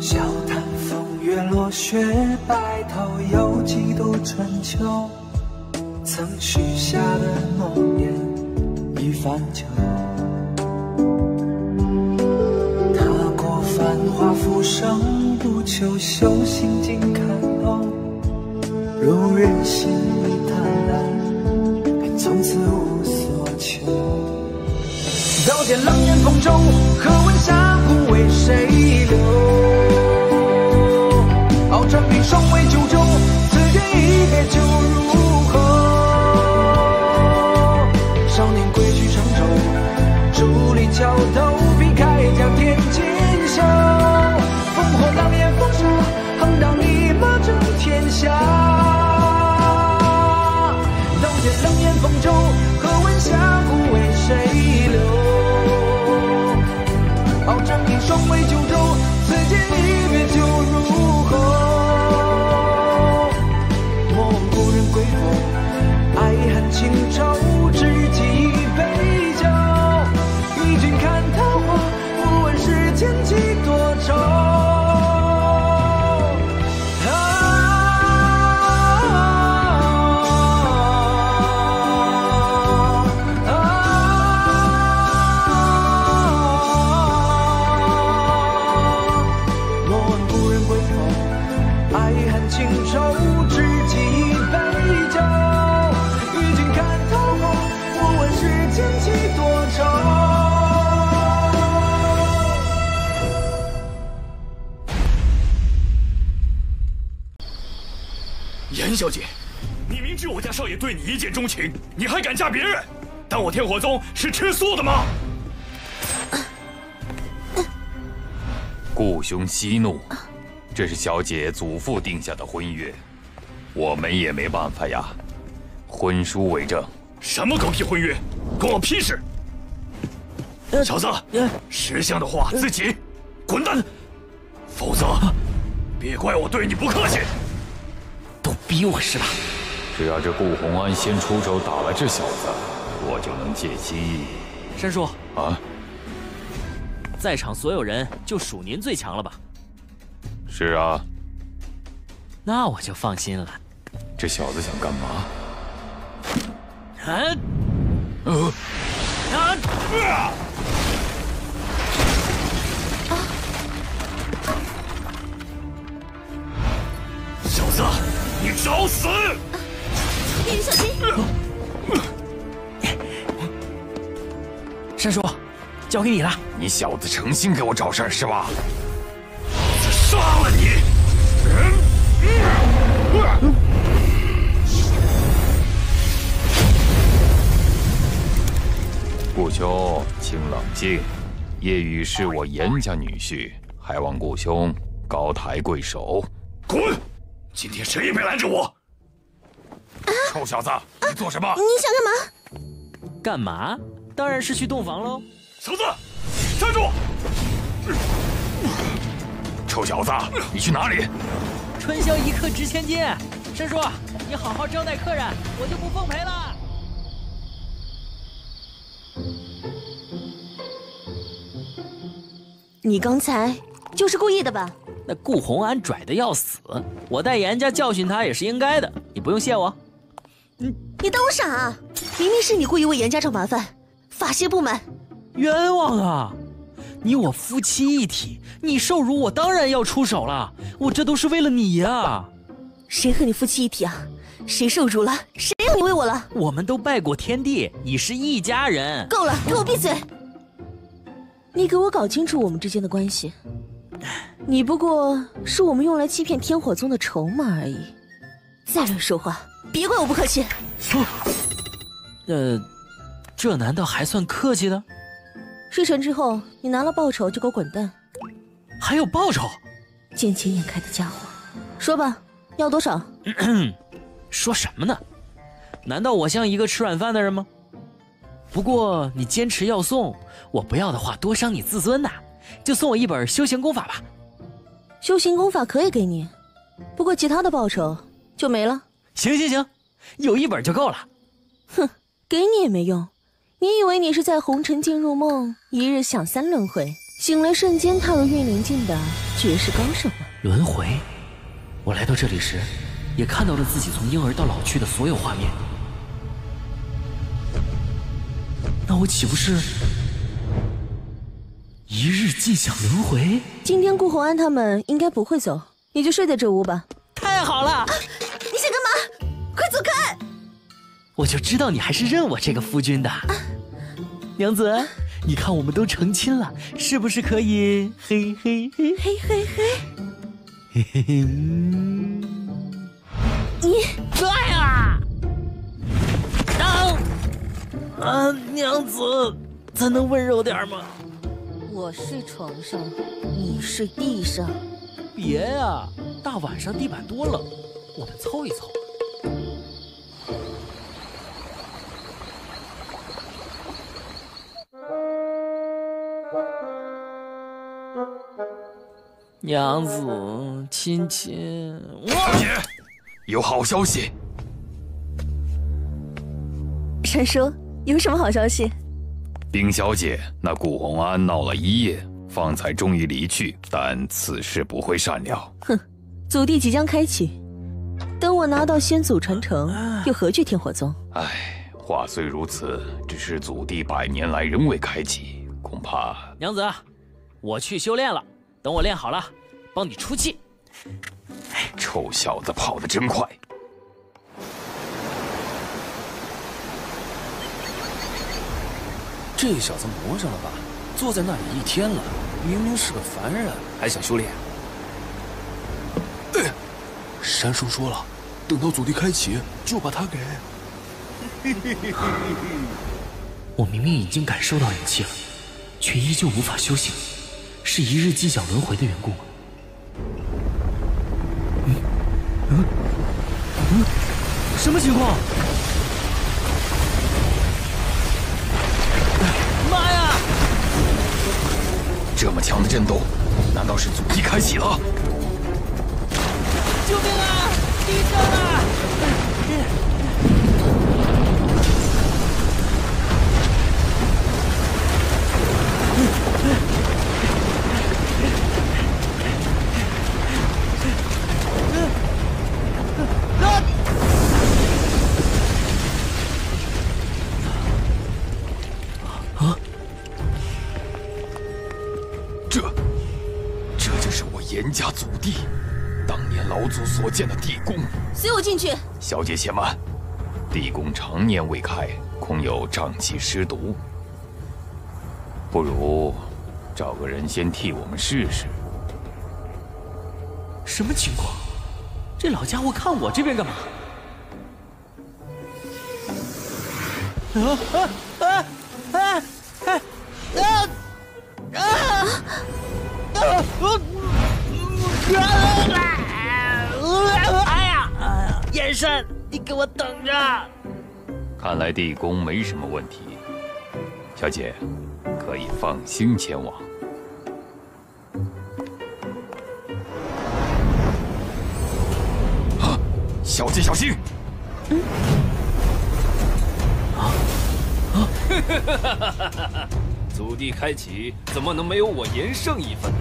笑谈风月落雪白头，有几度春秋？曾许下的诺言已翻旧。踏过繁华浮生不求修行尽看透，如人心已贪婪，便从此无所求。刀剑冷眼风骤，何问侠骨为谁留？傲转冰霜为九州，此间一别酒。入恨情仇，知己一杯酒。与君看桃花，不问世间几多愁。严小姐，你明知我家少爷对你一见钟情，你还敢嫁别人？当我天火宗是吃素的吗？顾兄息怒，这是小姐祖父定下的婚约，我们也没办法呀。婚书为证。什么狗屁婚约，关我屁事！小子，识相的话自己滚蛋，否则别怪我对你不客气。都逼我是吧？只要这顾洪安先出手打了这小子，我就能借机。申叔，啊，在场所有人就数您最强了吧？是啊，那我就放心了。这小子想干嘛？啊！呃！啊！小子，你找死！叶雨小心！山叔，交给你了。你小子诚心给我找事儿是吧？我杀了你！顾兄，请冷静。叶雨是我严家女婿，还望顾兄高抬贵手。滚！今天谁也别拦着我！臭小子，你做什么？你想干嘛？干嘛？当然是去洞房喽。小子，站住！臭小子，你去哪里？春宵一刻值千金。申叔，你好好招待客人，我就不奉陪了。你刚才就是故意的吧？那顾红安拽的要死，我带严家教训他也是应该的，你不用谢我。你当我傻啊？明明是你故意为严家找麻烦，发泄不满。冤枉啊！你我夫妻一体，你受辱我当然要出手了，我这都是为了你呀。谁和你夫妻一体啊？谁受辱了？谁让你为我了？我们都拜过天地，已是一家人。够了，给我闭嘴！你给我搞清楚我们之间的关系。你不过是我们用来欺骗天火宗的筹码而已。再乱说话，别怪我不客气。呃，这难道还算客气的？事成之后，你拿了报酬就给我滚蛋。还有报酬？见钱眼开的家伙，说吧，要多少？说什么呢？难道我像一个吃软饭的人吗？不过你坚持要送，我不要的话多伤你自尊呐，就送我一本修行功法吧。修行功法可以给你，不过其他的报酬就没了。行行行，有一本就够了。哼，给你也没用。你以为你是在红尘境入梦，一日享三轮回，醒来瞬间踏入玉灵境的绝世高手吗？轮回，我来到这里时，也看到了自己从婴儿到老去的所有画面。那我岂不是一日即享轮回？今天顾红安他们应该不会走，你就睡在这屋吧。太好了！你想干嘛？快走开！我就知道你还是认我这个夫君的，娘子，你看我们都成亲了，是不是可以？嘿嘿嘿嘿嘿嘿，嘿嘿嘿！你来呀！当啊，娘子，咱能温柔点吗？我睡床上，你睡地上。别呀，大晚上地板多冷，我们凑一凑。娘子，亲亲，小姐，有好消息。陈叔，有什么好消息？冰小姐，那顾宏安闹了一夜，方才终于离去，但此事不会善了。哼，祖地即将开启，等我拿到先祖传承，又何惧天火宗？唉，话虽如此，只是祖地百年来仍未开启，恐怕……娘子，我去修炼了。等我练好了，帮你出气。臭小子跑得真快！这小子魔怔了吧？坐在那里一天了，明明是个凡人，还想修炼？山叔说了，等到祖地开启，就把他给…… 我明明已经感受到灵气了，却依旧无法修行。是一日即享轮回的缘故吗？嗯嗯嗯，什么情况？妈呀！这么强的震动，难道是祖地开启了？救命啊！地震了！严家祖地，当年老祖所建的地宫。随我进去。小姐且慢，地宫常年未开，恐有瘴气尸毒。不如找个人先替我们试试。什么情况？这老家伙看我这边干嘛？啊啊啊啊啊啊！啊！眼神，你给我等着！看来地宫没什么问题，小姐可以放心前往。啊！小姐小心！嗯。啊啊！哈哈哈哈哈哈！祖地开启，怎么能没有我严胜一份呢？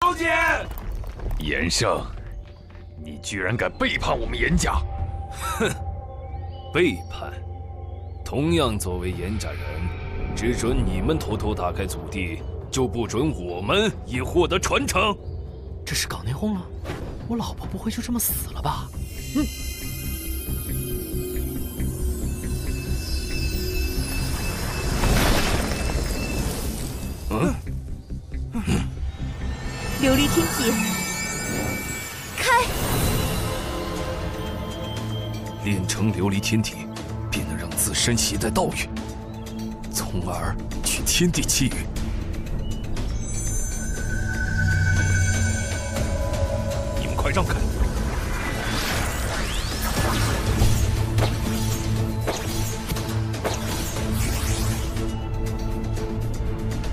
小姐，严胜，你居然敢背叛我们严家！哼，背叛！同样作为严家人，只准你们偷偷打开祖地，就不准我们也获得传承。这是搞内讧了？我老婆不会就这么死了吧？嗯。嗯，琉璃天体炼成琉璃天体，便能让自身携带道运，从而取天地气运。你们快让开！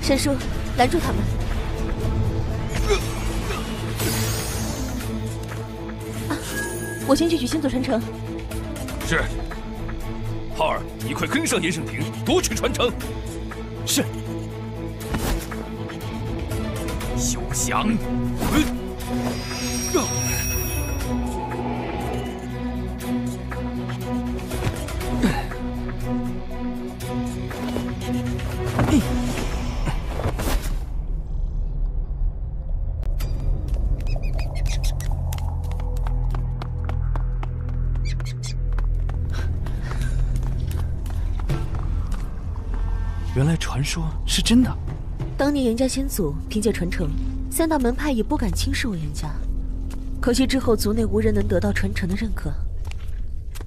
山叔，拦住他们！啊，我先去取星祖传承。是。浩儿，你快跟上严胜平，夺取传承。是。休想！滚！原来传说是真的。当年严家先祖凭借传承，三大门派也不敢轻视我严家。可惜之后族内无人能得到传承的认可，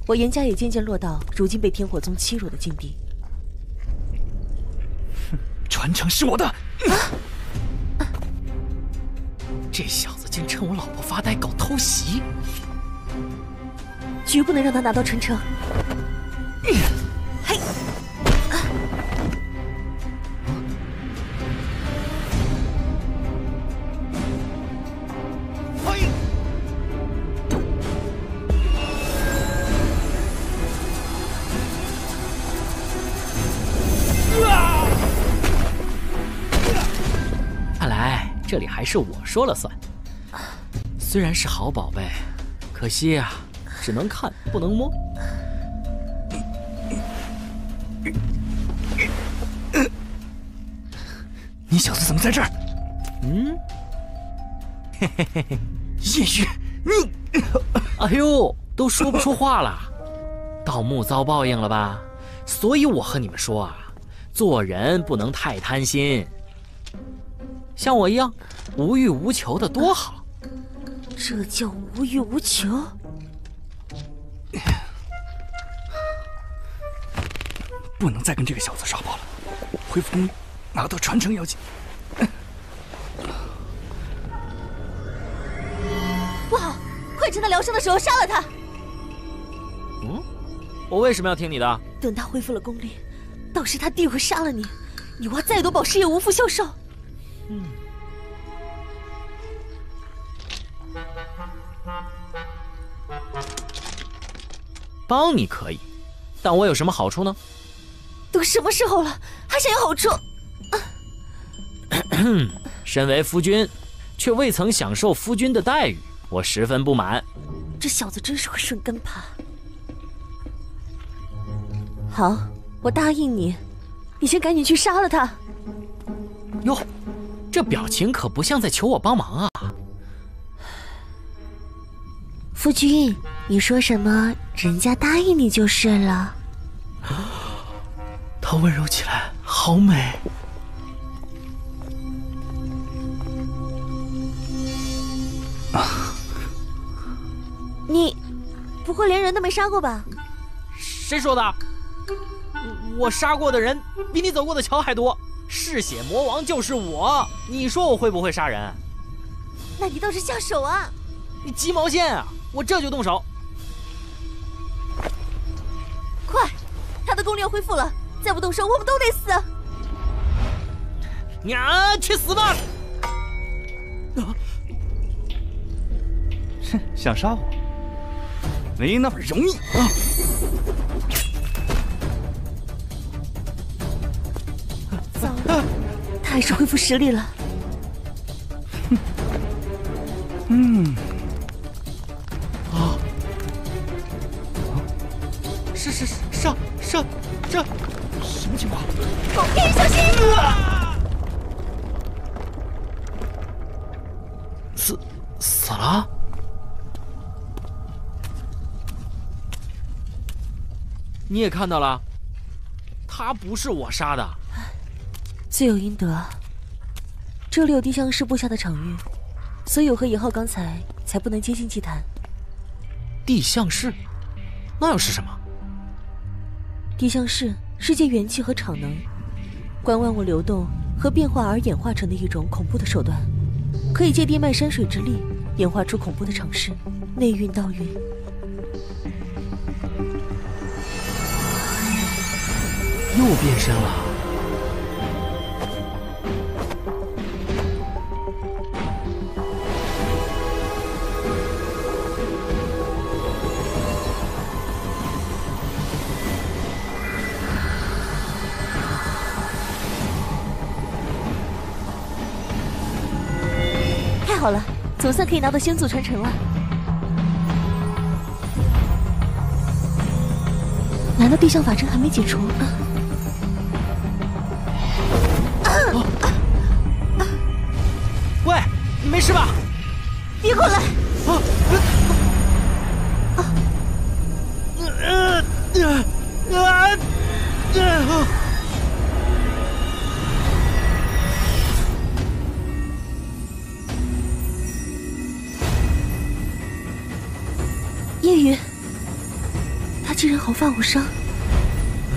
我严家也渐渐落到如今被天火宗欺辱的境地。传承是我的。这小子竟趁我老婆发呆搞偷袭，绝不能让他拿到传承。嘿，这里还是我说了算。虽然是好宝贝，可惜啊，只能看不能摸。你小子怎么在这儿？嗯，叶雨，你……哎呦，都说不出话了，盗墓遭报应了吧？所以我和你们说啊，做人不能太贪心。像我一样，无欲无求的多好。这叫无欲无求？不能再跟这个小子耍宝了，恢复功力，拿到传承要紧。不好，快趁他疗伤的时候杀了他。嗯，我为什么要听你的？等他恢复了功力，到时他定会杀了你，你挖再多宝石也无福消受。帮你可以，但我有什么好处呢？都什么时候了，还想要好处？身为夫君，却未曾享受夫君的待遇，我十分不满。这小子真是个顺根爬。好，我答应你，你先赶紧去杀了他。哟，这表情可不像在求我帮忙啊！夫君，你说什么？人家答应你就是了。她温柔起来，好美。啊！你不会连人都没杀过吧？谁说的？我杀过的人比你走过的桥还多。嗜血魔王就是我。你说我会不会杀人？那你倒是下手啊！你鸡毛线啊！我这就动手。快，他的功力要恢复了，再不动手，我们都得死。娘，去死吧！哼，想杀我？没那么容易啊！糟了，他还是恢复实力了。嗯。上上这，什么情况？狗屁，小心！死死了？你也看到了，他不是我杀的。罪有应得。这里有地相师布下的场域，所以我和尹浩刚才才不能接近祭坛。地相室，那又是什么？地相室世界元气和场能，观万物流动和变化而演化成的一种恐怖的手段，可以借地脉山水之力演化出恐怖的场势，内蕴道蕴。又变身了。好了，总算可以拿到先祖传承了。难道地象法阵还没解除？喂，你没事吧？发无伤。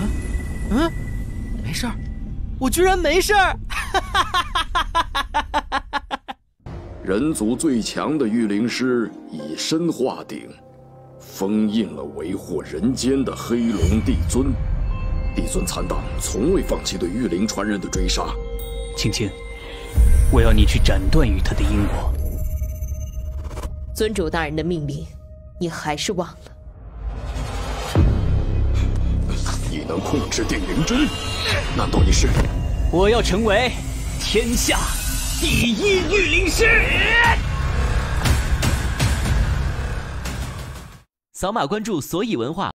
嗯嗯，没事儿，我居然没事儿。人族最强的御灵师以身化鼎，封印了为祸人间的黑龙帝尊。帝尊残党从未放弃对御灵传人的追杀。青青，我要你去斩断与他的因果。尊主大人的命令，你还是忘了？能控制定灵针？难道你是？我要成为天下第一御灵师！扫码关注所以文化。